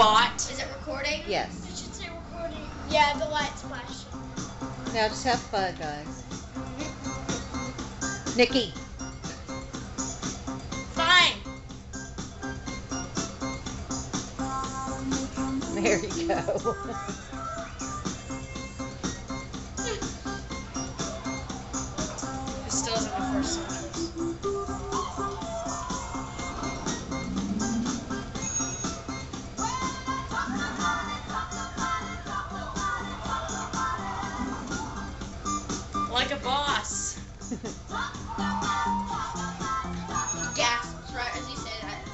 bot. Is it recording? Yes. It should say recording. Yeah, the light's flashing. Now just have fun, guys. Nikki. Fine. There you go. It still isn't my Like a boss. Gasps right as you say that.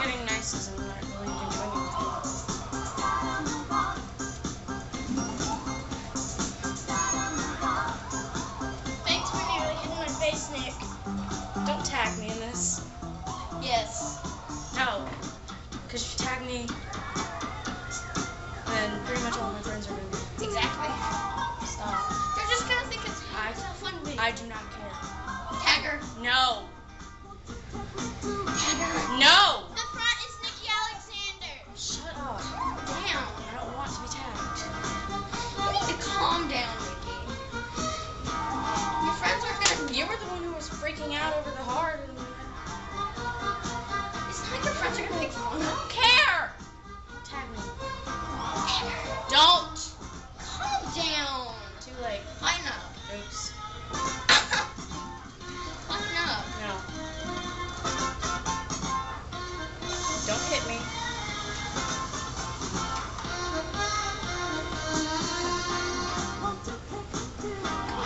Getting nice isn't not really doing anything. Thanks for nearly hitting my face, Nick. Don't tag me in this. Yes. Oh, no. Because if you tag me, I do not care. Tagger. No. Tagger. No! The front is Nikki Alexander. Shut up. Damn. I don't want to be tagged. You need to calm down, Nikki. Your friends aren't gonna. You were the one who was freaking out over the heart. It's not like your friends are gonna make fun I of. don't care.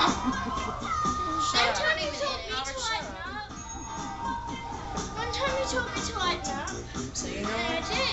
One time you told me to lighten up. One time you told me to lighten up. So you And I did.